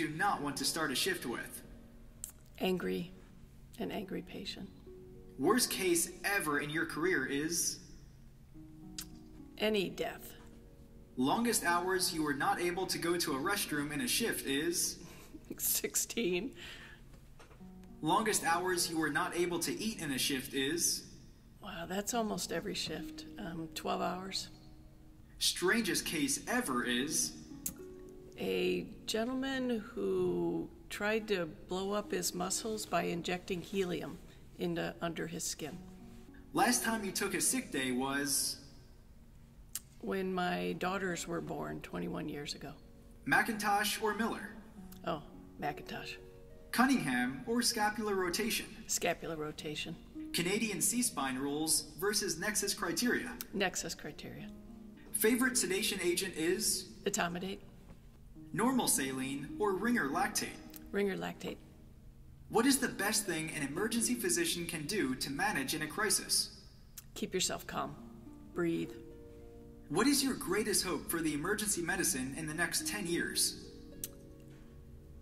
do not want to start a shift with. Angry, an angry patient. Worst case ever in your career is Any death. longest hours you were not able to go to a restroom in a shift is 16. longest hours you were not able to eat in a shift is Wow, that's almost every shift. Um, 12 hours. strangest case ever is A gentleman who tried to blow up his muscles by injecting helium into under his skin. last time you took a sick day was When my daughters were born 21 years ago. Macintosh or Miller, Oh, Macintosh. Cunningham or scapular rotation, Scapular rotation. Canadian C-spine rules versus Nexus criteria. Nexus criteria. Favorite sedation agent is Etomidate. Normal saline or ringer lactate. Ringer lactate. What is the best thing an emergency physician can do to manage in a crisis? Keep yourself calm. Breathe. What is your greatest hope for the emergency medicine in the next 10 years?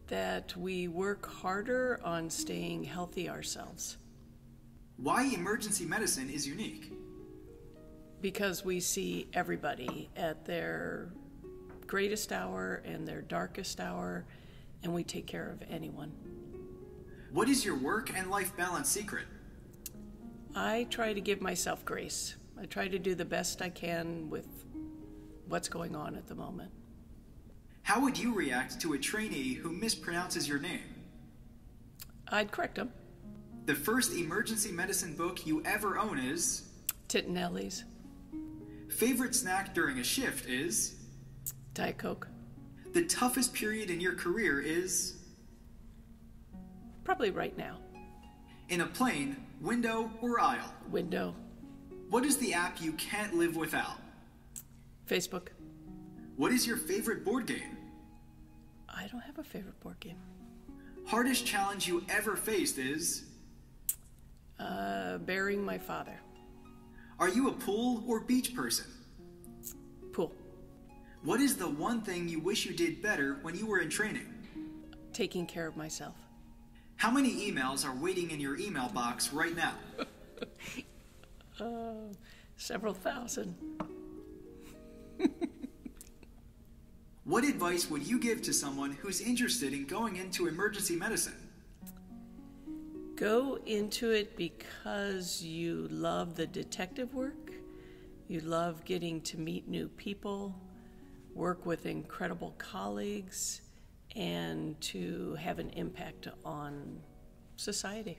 That we work harder on staying healthy ourselves. Why emergency medicine is unique? because we see everybody at their greatest hour and their darkest hour, and we take care of anyone. What is your work and life balance secret? I try to give myself grace. I try to do the best I can with what's going on at the moment. How would you react to a trainee who mispronounces your name? I'd correct them. The first emergency medicine book you ever own is Tintinalli's, Favorite snack during a shift is Diet Coke, The toughest period in your career is probably right now. In a plane, window, or aisle. Window, What is the app you can't live without? Facebook. What is your favorite board game? I don't have a favorite board game. Hardest challenge you ever faced is Uh, burying my father. Are you a pool or beach person? Pool. What is the one thing you wish you did better when you were in training? Taking care of myself. How many emails are waiting in your email box right now? Uh, several thousand. What advice would you give to someone who's interested in going into emergency medicine? Go into it because you love the detective work, you love getting to meet new people, work with incredible colleagues, and to have an impact on society.